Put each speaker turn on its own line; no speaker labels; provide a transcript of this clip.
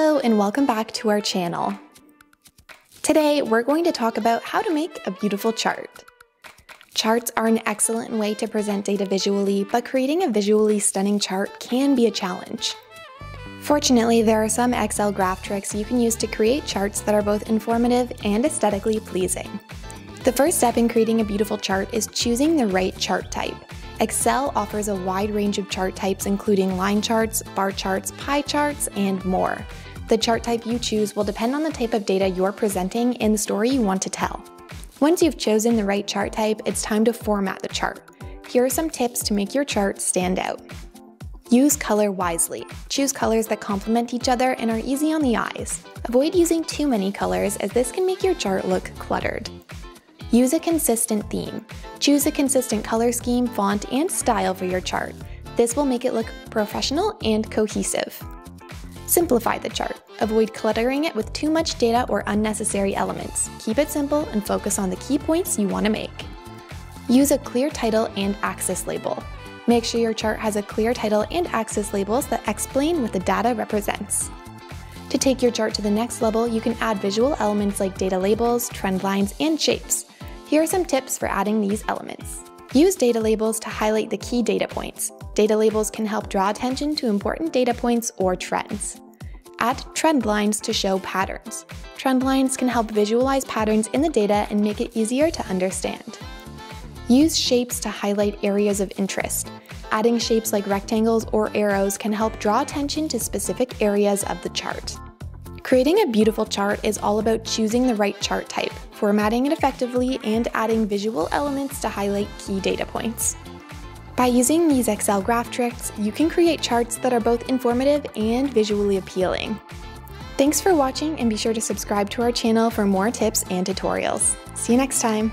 Hello and welcome back to our channel. Today we're going to talk about how to make a beautiful chart. Charts are an excellent way to present data visually, but creating a visually stunning chart can be a challenge. Fortunately, there are some Excel graph tricks you can use to create charts that are both informative and aesthetically pleasing. The first step in creating a beautiful chart is choosing the right chart type. Excel offers a wide range of chart types including line charts, bar charts, pie charts, and more. The chart type you choose will depend on the type of data you're presenting and the story you want to tell. Once you've chosen the right chart type, it's time to format the chart. Here are some tips to make your chart stand out. Use color wisely. Choose colors that complement each other and are easy on the eyes. Avoid using too many colors as this can make your chart look cluttered. Use a consistent theme. Choose a consistent color scheme, font, and style for your chart. This will make it look professional and cohesive. Simplify the chart. Avoid cluttering it with too much data or unnecessary elements. Keep it simple and focus on the key points you want to make. Use a clear title and axis label. Make sure your chart has a clear title and axis labels that explain what the data represents. To take your chart to the next level, you can add visual elements like data labels, trend lines, and shapes. Here are some tips for adding these elements. Use data labels to highlight the key data points. Data labels can help draw attention to important data points or trends. Add trend lines to show patterns. Trend lines can help visualize patterns in the data and make it easier to understand. Use shapes to highlight areas of interest. Adding shapes like rectangles or arrows can help draw attention to specific areas of the chart. Creating a beautiful chart is all about choosing the right chart type, formatting it effectively, and adding visual elements to highlight key data points. By using these Excel graph tricks, you can create charts that are both informative and visually appealing. Thanks for watching and be sure to subscribe to our channel for more tips and tutorials. See you next time!